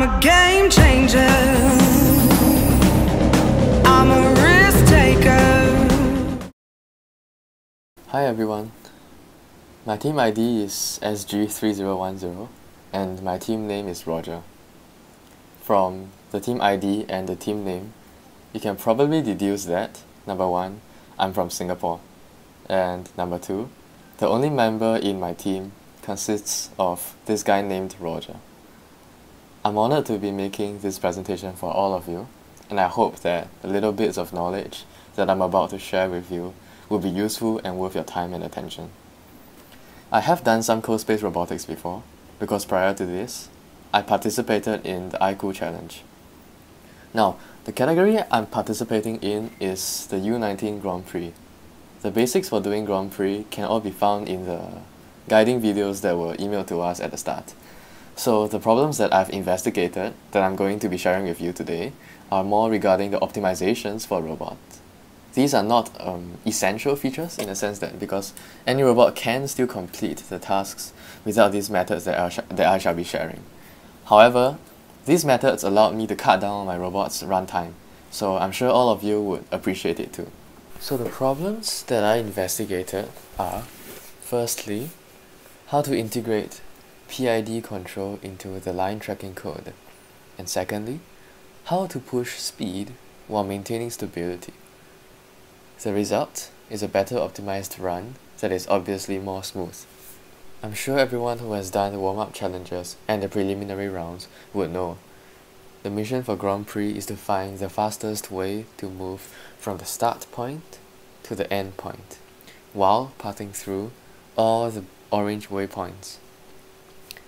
I'm a game changer. I'm a risk taker. Hi everyone, my team ID is SG3010 and my team name is Roger. From the team ID and the team name, you can probably deduce that number one, I'm from Singapore, and number two, the only member in my team consists of this guy named Roger. I'm honored to be making this presentation for all of you, and I hope that the little bits of knowledge that I'm about to share with you will be useful and worth your time and attention. I have done some CoSpace robotics before, because prior to this, I participated in the iCool challenge. Now, the category I'm participating in is the U19 Grand Prix. The basics for doing Grand Prix can all be found in the guiding videos that were emailed to us at the start. So the problems that I've investigated that I'm going to be sharing with you today are more regarding the optimizations for robots. These are not um, essential features in the sense that because any robot can still complete the tasks without these methods that I, that I shall be sharing. However, these methods allowed me to cut down my robot's runtime, so I'm sure all of you would appreciate it too. So the problems that I investigated are, firstly, how to integrate PID control into the line tracking code. And secondly, how to push speed while maintaining stability. The result is a better optimized run that is obviously more smooth. I'm sure everyone who has done the warm-up challenges and the preliminary rounds would know. The mission for Grand Prix is to find the fastest way to move from the start point to the end point, while passing through all the orange waypoints.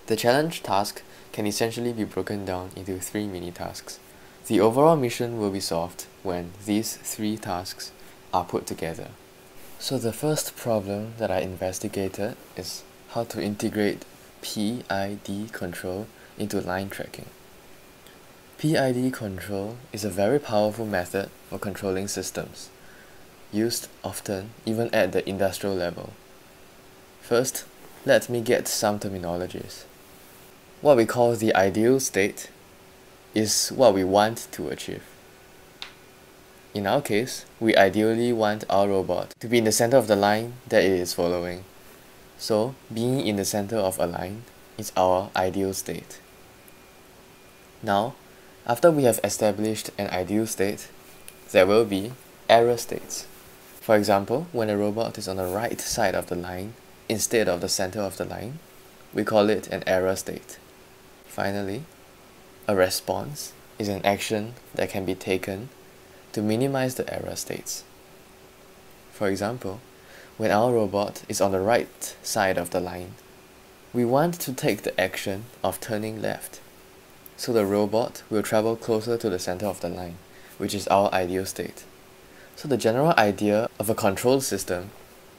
The challenge task can essentially be broken down into three mini-tasks. The overall mission will be solved when these three tasks are put together. So the first problem that I investigated is how to integrate PID control into line tracking. PID control is a very powerful method for controlling systems, used often even at the industrial level. First, let me get some terminologies. What we call the ideal state is what we want to achieve. In our case, we ideally want our robot to be in the center of the line that it is following. So, being in the center of a line is our ideal state. Now, after we have established an ideal state, there will be error states. For example, when a robot is on the right side of the line instead of the center of the line, we call it an error state. Finally, a response is an action that can be taken to minimize the error states. For example, when our robot is on the right side of the line, we want to take the action of turning left, so the robot will travel closer to the center of the line, which is our ideal state. So the general idea of a control system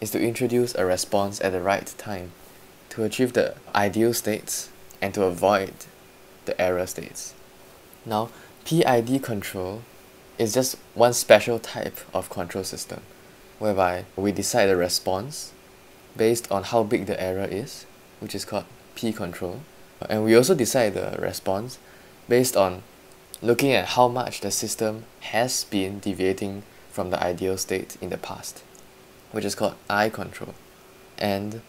is to introduce a response at the right time to achieve the ideal states and to avoid the error states. Now, PID control is just one special type of control system whereby we decide the response based on how big the error is, which is called P control. And we also decide the response based on looking at how much the system has been deviating from the ideal state in the past, which is called I control. And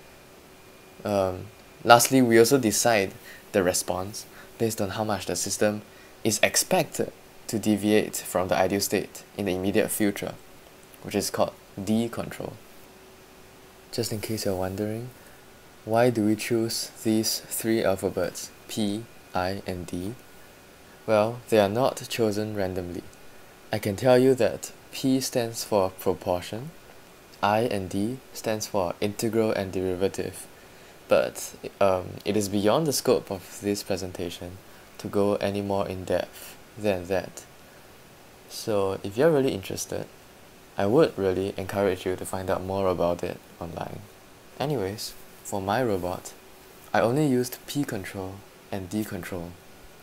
um, lastly, we also decide the response based on how much the system is expected to deviate from the ideal state in the immediate future, which is called D control. Just in case you're wondering, why do we choose these three alphabets, P, I, and D? Well, they are not chosen randomly. I can tell you that P stands for proportion, I and D stands for integral and derivative, but um, it is beyond the scope of this presentation to go any more in depth than that. So if you're really interested, I would really encourage you to find out more about it online. Anyways, for my robot, I only used P control and D control.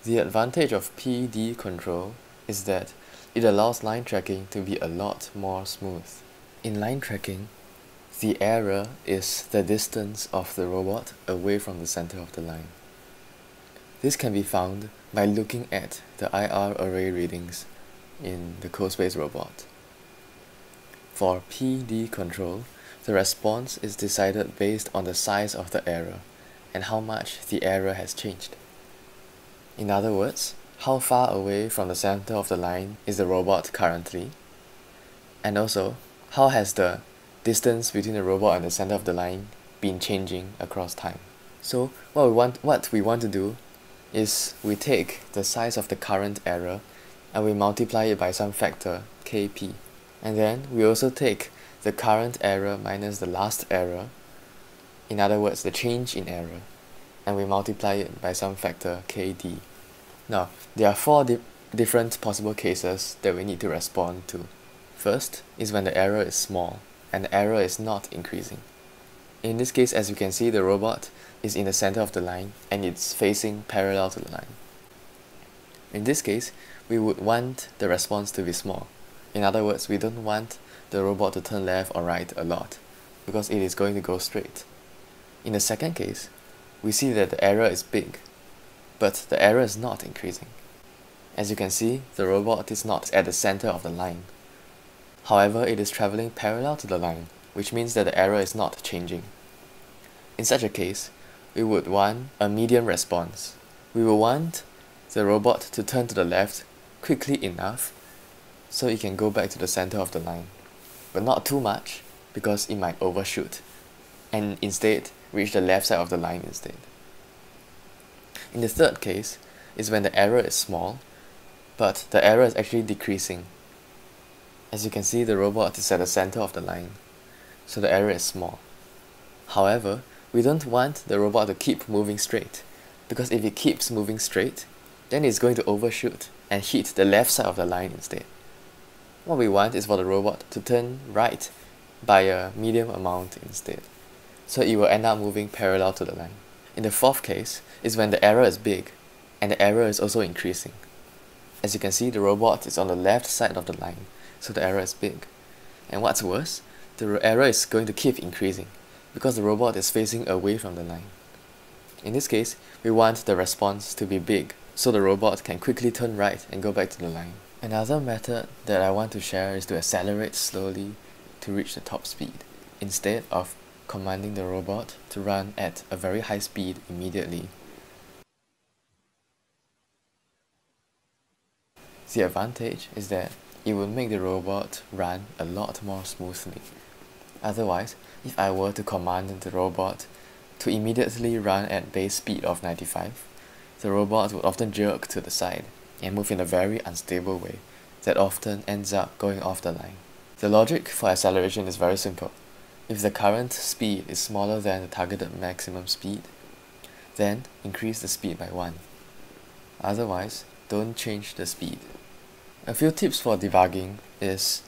The advantage of PD control is that it allows line tracking to be a lot more smooth. In line tracking, the error is the distance of the robot away from the center of the line. This can be found by looking at the IR array readings in the CoSpace robot. For PD control, the response is decided based on the size of the error and how much the error has changed. In other words, how far away from the center of the line is the robot currently, and also how has the distance between the robot and the center of the line been changing across time. So what we want what we want to do is we take the size of the current error and we multiply it by some factor kp and then we also take the current error minus the last error in other words the change in error and we multiply it by some factor kd now there are four di different possible cases that we need to respond to. First is when the error is small and the error is not increasing in this case as you can see the robot is in the center of the line and it's facing parallel to the line. In this case, we would want the response to be small. In other words, we don't want the robot to turn left or right a lot because it is going to go straight. In the second case, we see that the error is big, but the error is not increasing. As you can see, the robot is not at the center of the line. However, it is traveling parallel to the line, which means that the error is not changing. In such a case, we would want a medium response. We will want the robot to turn to the left quickly enough so it can go back to the center of the line, but not too much because it might overshoot and instead reach the left side of the line instead. In the third case is when the error is small, but the error is actually decreasing. As you can see, the robot is at the center of the line, so the error is small. However, we don't want the robot to keep moving straight because if it keeps moving straight then it's going to overshoot and hit the left side of the line instead. What we want is for the robot to turn right by a medium amount instead. So it will end up moving parallel to the line. In the fourth case is when the error is big and the error is also increasing. As you can see the robot is on the left side of the line so the error is big. And what's worse, the error is going to keep increasing because the robot is facing away from the line. In this case, we want the response to be big so the robot can quickly turn right and go back to the line. Another method that I want to share is to accelerate slowly to reach the top speed instead of commanding the robot to run at a very high speed immediately. The advantage is that it will make the robot run a lot more smoothly. Otherwise, if I were to command the robot to immediately run at base speed of 95, the robot would often jerk to the side and move in a very unstable way that often ends up going off the line. The logic for acceleration is very simple. If the current speed is smaller than the targeted maximum speed, then increase the speed by 1. Otherwise, don't change the speed. A few tips for debugging is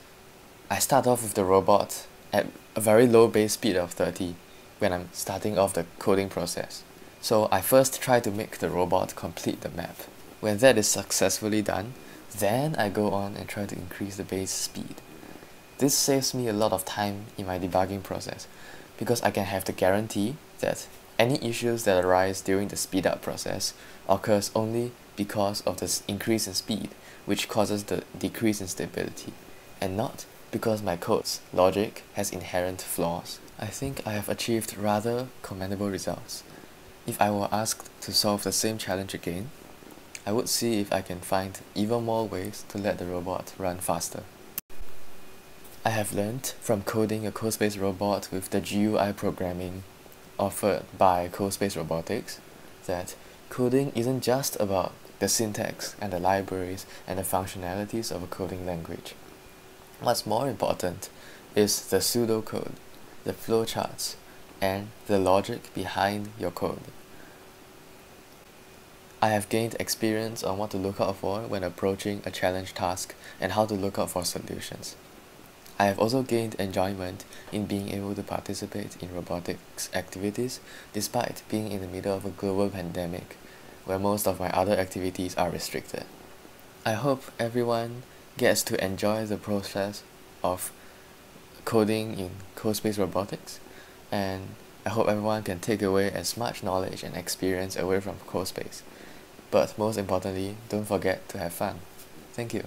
I start off with the robot at a very low base speed of 30 when I'm starting off the coding process. So I first try to make the robot complete the map. When that is successfully done, then I go on and try to increase the base speed. This saves me a lot of time in my debugging process because I can have the guarantee that any issues that arise during the speed up process occurs only because of this increase in speed which causes the decrease in stability and not because my code's logic has inherent flaws, I think I have achieved rather commendable results. If I were asked to solve the same challenge again, I would see if I can find even more ways to let the robot run faster. I have learned from coding a CoSpace robot with the GUI programming offered by CoSpace Robotics that coding isn't just about the syntax and the libraries and the functionalities of a coding language. What's more important is the pseudocode, the flowcharts, and the logic behind your code. I have gained experience on what to look out for when approaching a challenge task and how to look out for solutions. I have also gained enjoyment in being able to participate in robotics activities despite being in the middle of a global pandemic where most of my other activities are restricted. I hope everyone gets to enjoy the process of coding in CoSpace Robotics and I hope everyone can take away as much knowledge and experience away from CoSpace. but most importantly don't forget to have fun thank you